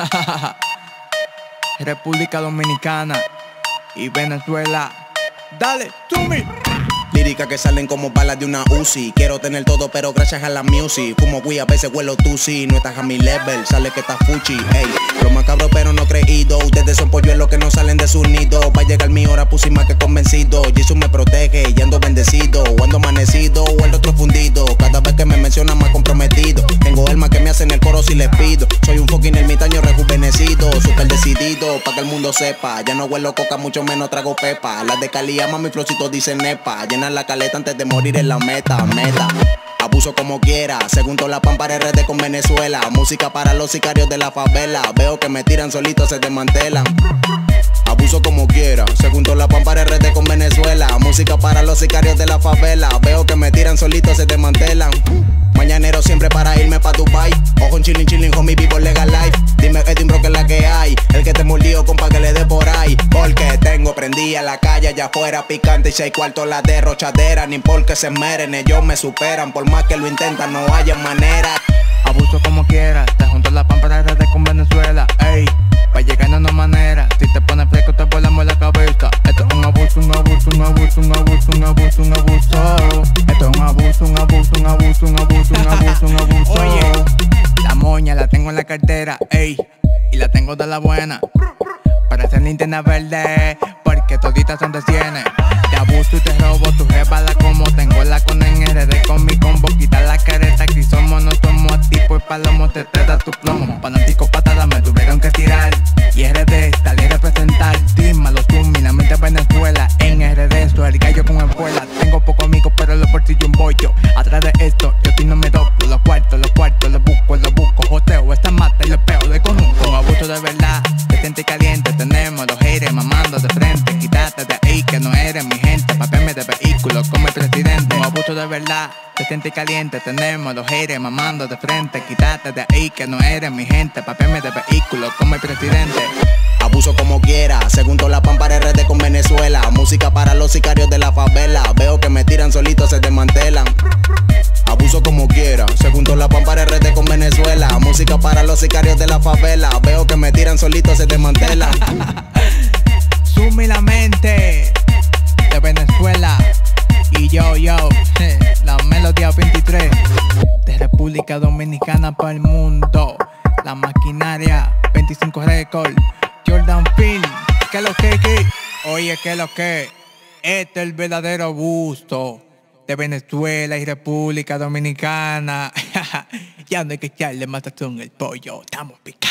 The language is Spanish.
República Dominicana y Venezuela. Dale, me. Líricas que salen como balas de una Uzi. Quiero tener todo pero gracias a la music. Fumo Wii, a veces huelo si No estás a mi level, sale que estás fuchi Ey, lo macabro pero no creído. Ustedes son polluelos que no salen de su nido. Va a llegar mi hora, pussy más que convencido. Jesus me protege y ando bendecido me hace en el coro si les pido Soy un fucking ermitaño rejuvenecido Super decidido, pa' que el mundo sepa Ya no huelo coca, mucho menos trago pepa Las de Cali ama mi flowcito dicen nepa la caleta antes de morir en la meta, meta. Abuso como quiera, según toda la pampa RD con Venezuela. Música para los sicarios de la favela. Veo que me tiran solitos, se desmantelan. Abuso como quiera, según toda la pampa RD con Venezuela. Música para los sicarios de la favela. Veo que me tiran solitos, se desmantelan. Mañanero siempre para Dubai. Ojo chilling, chilling, homie, vivo legal life. Dime Edinburgh que es la que hay. El que te molió, compa, que le dé por ahí. Porque tengo prendida la calle allá afuera picante y seis cuartos la derrochadera. Ni porque se meren, ellos me superan. Por más que lo intentan, no haya manera. Abuso como quiera, te junto la pampa de con Venezuela. Ey, pa' llegar no manera. Si te pones fresco, te volamos la cabeza. Esto es un abuso, un abuso, un abuso, un abuso, un abuso, un abuso. Esto es un abuso, un abuso, un abuso, un abuso, cartera, ey, y la tengo de la buena. Para hacer linterna verde, porque toditas son de cienes. Te abuso y te robo, tu la como tengo la con en RD con mi combo. Quita la careta, que somos, no somos tipo y palomo, te te da tu plomo. Fanático patada me tuvieron que tirar. Y RD, salí a representar. Dímalo tú, la mente Venezuela. En RD, soy el gallo con escuela. Tengo poco amigos, pero los bolsillos un bollo. Atrás de esto, yo ti no abuso de verdad. Te sientes caliente, tenemos los haters mamando de frente. Quítate de ahí que no eres mi gente. Papeme de vehículo como el presidente. Abuso de verdad. Te sientes caliente, tenemos los haters mamando de frente. Quítate de ahí que no eres mi gente. Papeme de vehículo como el presidente. Abuso como quiera, según toda la pampa RD con Venezuela. Música para los sicarios de la favela. Veo que me tiran solitos, se desmantelan. Abuso como quiera, según toda la pampa RD con Venezuela. Para los sicarios de la favela. Veo que me tiran solitos, se desmantelan. Sumi la mente de Venezuela. Y yo, yo, la melodía 23 de República Dominicana para el mundo. La maquinaria 25 Record, Jordan Phil, que lo que, que, oye, que lo que, este es el verdadero gusto de Venezuela y República Dominicana. ya no hay que echarle matazón el pollo, estamos picados.